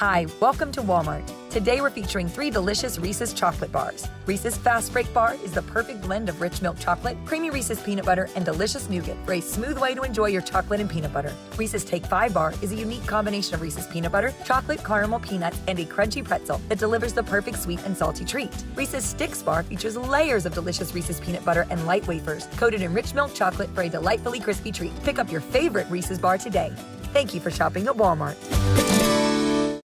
Hi, welcome to Walmart. Today we're featuring three delicious Reese's chocolate bars. Reese's Fast Break Bar is the perfect blend of rich milk chocolate, creamy Reese's peanut butter, and delicious nougat for a smooth way to enjoy your chocolate and peanut butter. Reese's Take 5 Bar is a unique combination of Reese's peanut butter, chocolate, caramel, peanut, and a crunchy pretzel that delivers the perfect sweet and salty treat. Reese's Sticks Bar features layers of delicious Reese's peanut butter and light wafers coated in rich milk chocolate for a delightfully crispy treat. Pick up your favorite Reese's bar today. Thank you for shopping at Walmart.